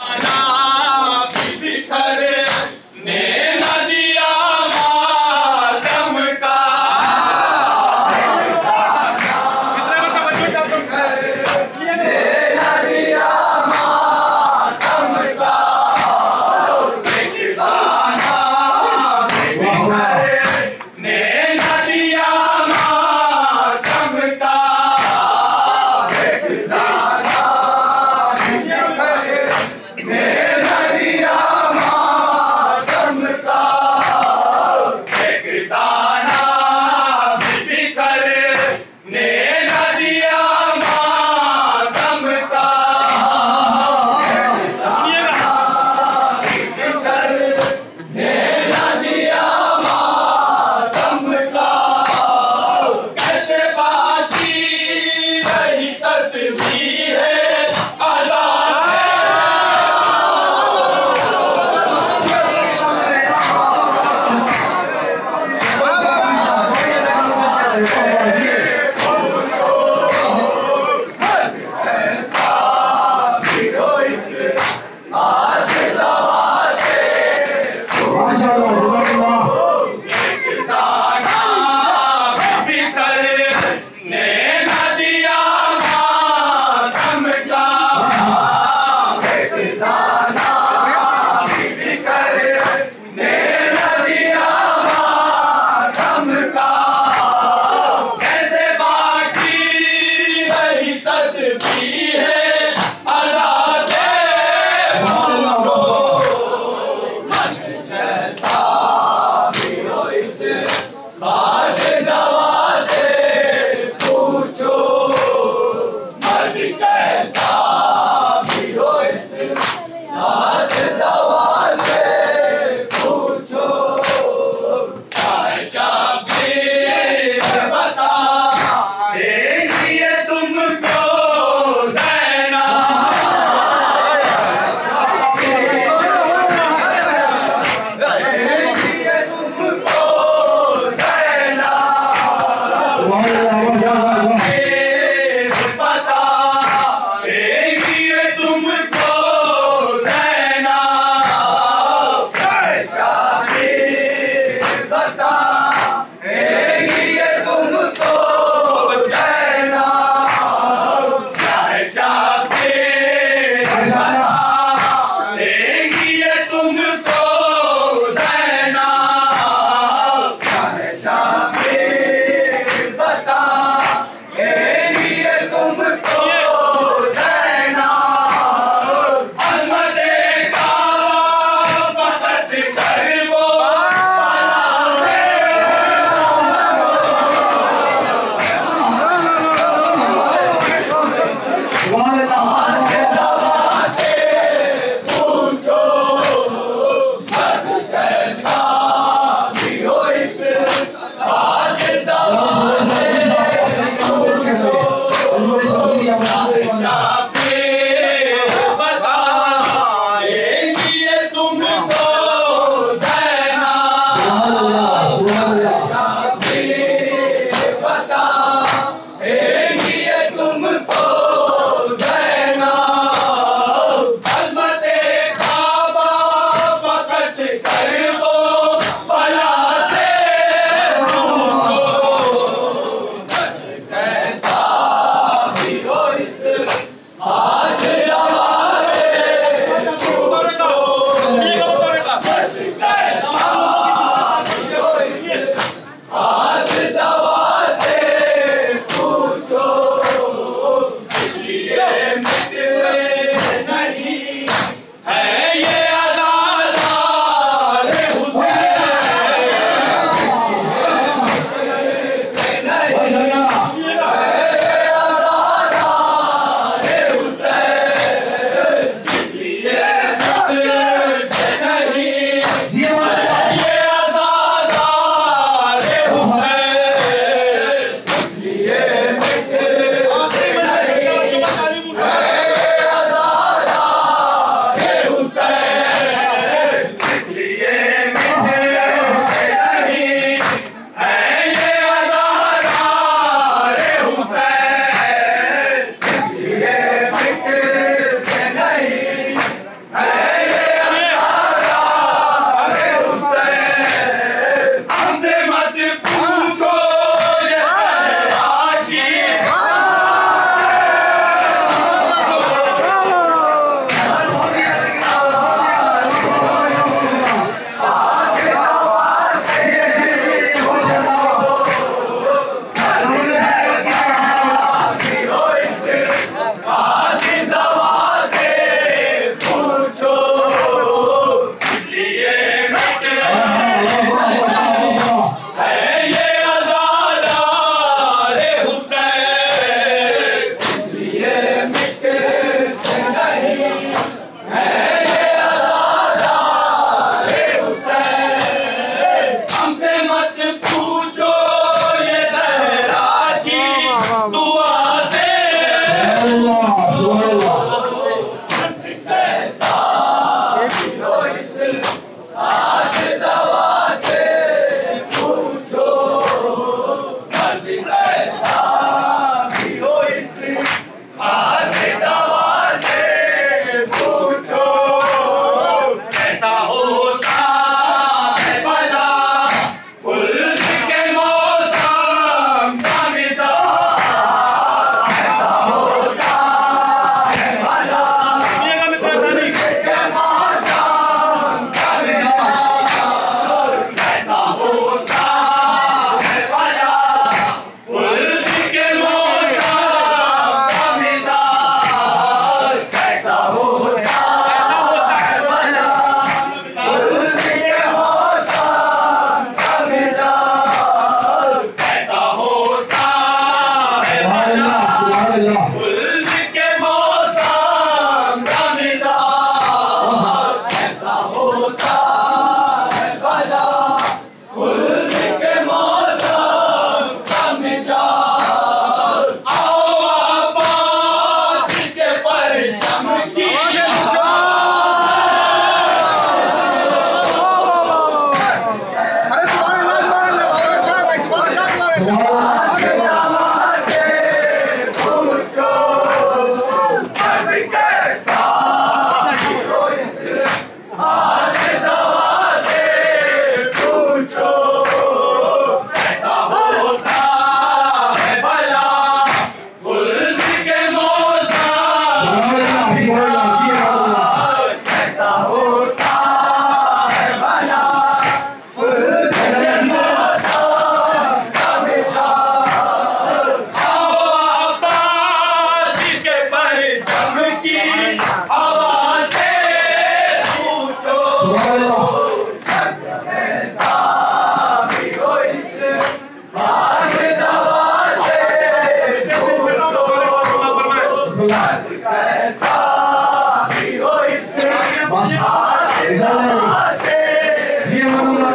Yeah. Thank you.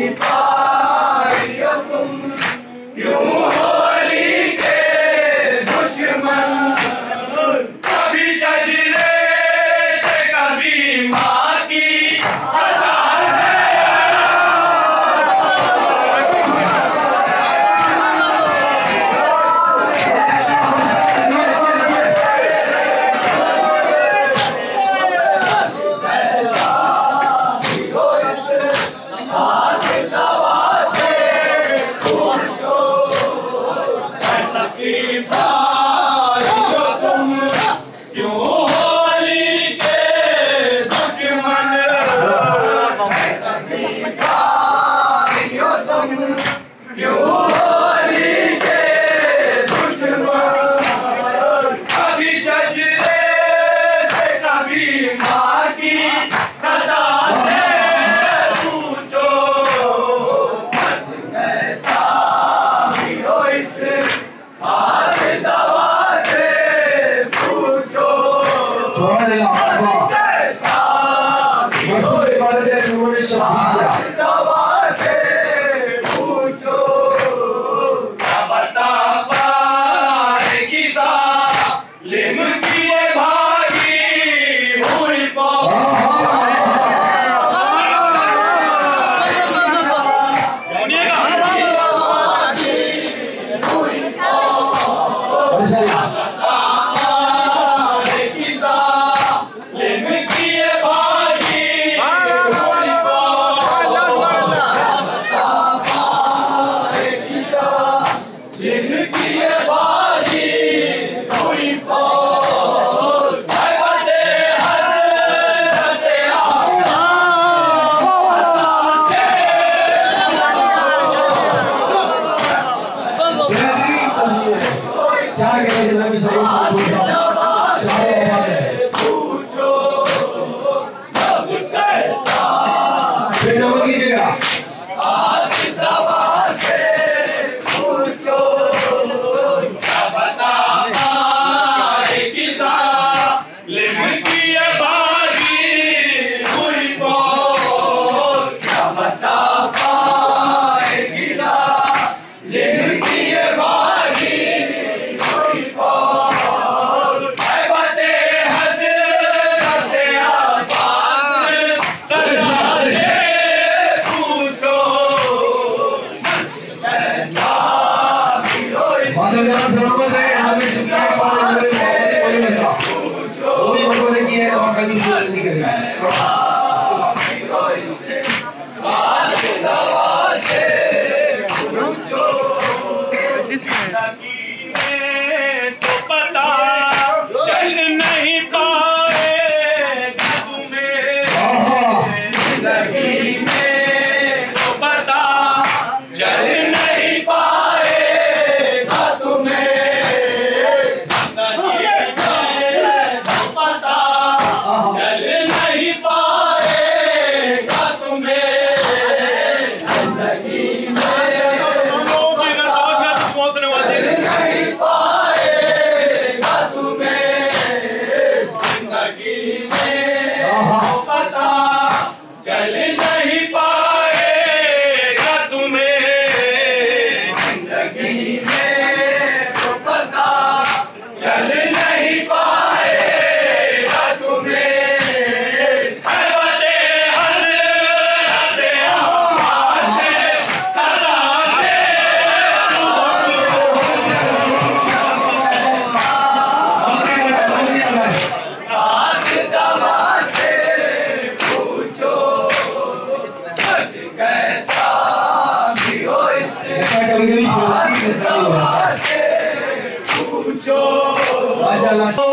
Hare a